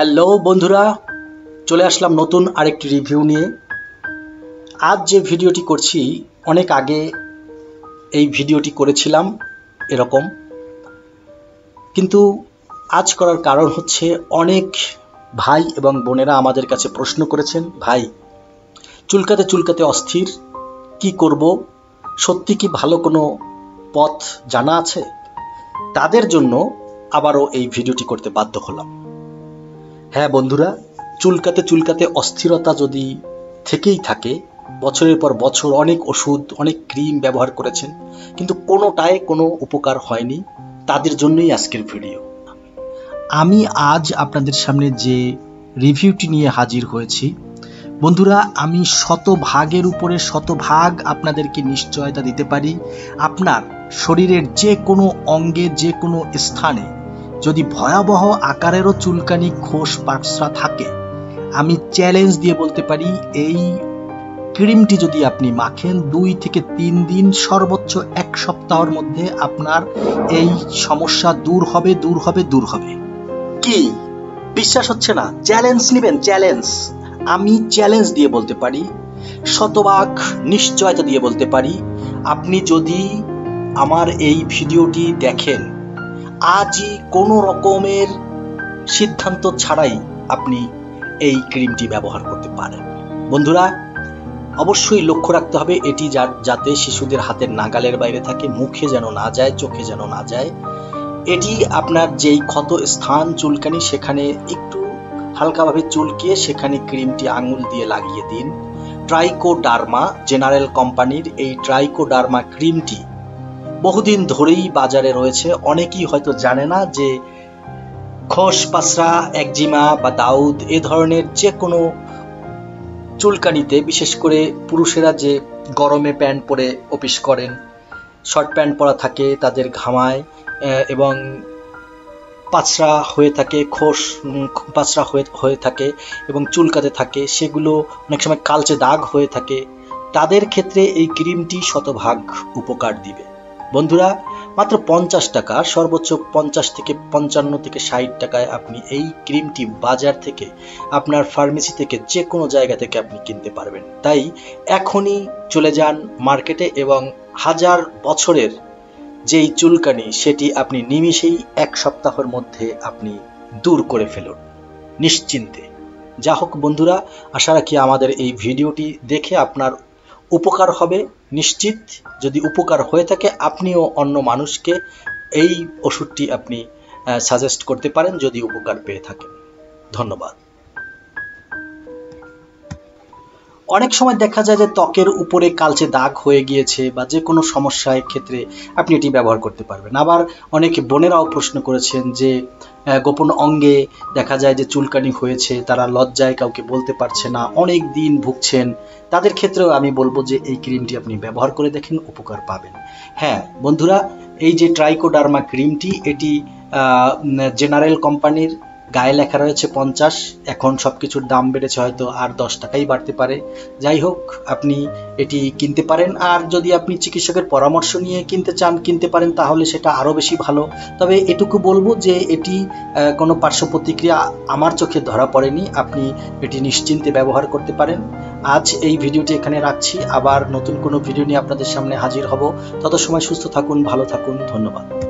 Hello বন্ধুরা, চলে আসলাম নতুন আরেকটি রিভিউ নিয়ে। আজ যে ভিডিওটি করছি, অনেক আগে এই ভিডিওটি করেছিলাম এরকম। কিন্তু আজ করার কারণ হচ্ছে অনেক ভাই এবং বোনেরা আমাদের কাছে প্রশ্ন করেছেন, ভাই, চুলকাতে চুলকাতে অস্থির, কি করব? সত্যি কি ভালো কোনো পথ জানা আছে? তাদের জন্য আবারও এই ভিডিওটি করতে বাধ্য হলাম। হ্যাঁ বন্ধুরা, চুলকাতে চুলকাতে অস্থিরতা যদি থেকেই থাকে, বছরের পর বছর অনেক ওষুধ, অনেক ক্রিম ব্যবহার করেছেন, কিন্তু কোনোটায় কোনো উপকার হয়নি, তাদের জন্যই আজকের ভিডিও। আমি আজ আপনাদের সামনে যে রিভিউটি নিয়ে হাজির হয়েছি, বন্ধুরা, আমি শতভাগের উপরে শতভাগ আপনাদেরকে নিশ্চয়তা দিতে পারি, আপনার শরীরের যে কোনো অঙ্গে, যে কোনো স্থানে যদি ভয়াবহ আকারেরও চুলকানি খোস পাকসরা থাকে, আমি চ্যালেঞ্জ দিয়ে বলতে পারি, এই ক্রিমটি যদি আপনি মাখেন, দুই থেকে তিন দিন সর্বোচ্চ এক সপ্তাহের মধ্যে আপনার এই সমস্যা দূর হবে দূর হবে দূর হবে। কি? বিশ্বাস হচ্ছে না? চ্যালেঞ্জ নেবেন চ্যালেঞ্জ আমি চ্যালেঞ্জ দিয়ে বলতে পারি, শতভাগ নিশ্চয়তা দিয়ে বলতে পারি, আপনি যদি আমার এই ভিডিওটি দেখেন আজই কোনো রকমের সিদ্ধান্ত ছাড়াই আপনি এই ক্রিমটি ব্যবহার করতে পারেন। বন্ধুরা, অবশ্যই লক্ষ্য রাখতে হবে, এটি যাতে শিশুদের হাতের নাগালের বাইরে থাকে, মুখে যেন না যায়, চোখে যেন না যায়। এটি আপনার যেই ক্ষত স্থান চুলকানি, সেখানে একটু হালকাভাবে চুলকিয়ে সেখানে ক্রিমটি আঙুল দিয়ে লাগিয়ে দিন। ট্রাইকোডার্মা জেনারেল কোম্পানির এই ট্রাইকোডার্মা ক্রিমটি বহুদিন ধরেই বাজারে রয়েছে। অনেকেই হয়তো জানে না যে খোস পাসরা, একজিমা বা দাউদ এ ধরনের যে কোনো চুলকানিতে বিশেষ করে পুরুষেরা যে গরমে প্যান্ট পরে অফিস করেন, শর্ট প্যান্ট পরা থাকে তাদের ঘামায় এবং পাঁচরা হয়ে থাকে খোস পাঁচরা হয়ে হয়ে থাকে এবং চুলকাতে থাকে, সেগুলো অনেক সময় কালচে দাগ হয়ে থাকে। তাদের ক্ষেত্রে এই ক্রিমটি শতভাগ উপকার দিবে। বন্ধুরা, মাত্র পঞ্চাশ টাকা, সর্বোচ্চ পঞ্চাশ থেকে পঞ্চান্ন থেকে ষাট টাকায় আপনি এই ক্রিমটি বাজার থেকে, আপনার ফার্মেসি থেকে যে কোনো জায়গা থেকে আপনি কিনতে পারবেন। তাই এখনই চলে যান মার্কেটে এবং হাজার বছরের যেই চুলকানি, সেটি আপনি নিমিষেই এক সপ্তাহের মধ্যে আপনি দূর করে ফেলুন, নিশ্চিন্তে। যা হোক বন্ধুরা, আশা রাখি আমাদের এই ভিডিওটি দেখে আপনার উপকার হবে নিশ্চিত। যদি উপকার হয়ে থাকে, আপনিও অন্য মানুষকে এই ওষুধটি আপনি সাজেস্ট করতে পারেন যদি উপকার পেয়ে থাকেন। ধন্যবাদ। অনেক সময় দেখা যায় যে ত্বকের উপরে কালচে দাগ হয়ে গিয়েছে বা যে কোনো সমস্যার ক্ষেত্রে আপনি এটি ব্যবহার করতে পারবেন। আবার অনেক বোনেরাও প্রশ্ন করেছেন যে গোপন অঙ্গে দেখা যায় যে চুলকানি হয়েছে, তারা লজ্জায় কাউকে বলতে পারছে না, অনেক দিন ভুগছেন। তাদের ক্ষেত্রেও আমি বলব যে এই ক্রিমটি আপনি ব্যবহার করে দেখেন, উপকার পাবেন। হ্যাঁ বন্ধুরা, এই যে ট্রাইকোডার্মা ক্রিমটি, এটি জেনারেল কোম্পানির গায়ে লেখা রয়েছে পঞ্চাশ, এখন সব কিছুর দাম বেড়েছে হয়তো আর দশ টাকাই বাড়তে পারে। যাই হোক, আপনি এটি কিনতে পারেন, আর যদি আপনি চিকিৎসকের পরামর্শ নিয়ে কিনতে চান, কিনতে পারেন, তাহলে সেটা আরও বেশি ভালো। তবে এটুকু বলব যে এটি কোনো পার্শ্ব প্রতিক্রিয়া আমার চোখে ধরা পড়েনি, আপনি এটি নিশ্চিন্তে ব্যবহার করতে পারেন। আজ এই ভিডিওটি এখানে রাখছি, আবার নতুন কোনো ভিডিও নিয়ে আপনাদের সামনে হাজির হব। তত সময় সুস্থ থাকুন, ভালো থাকুন, ধন্যবাদ।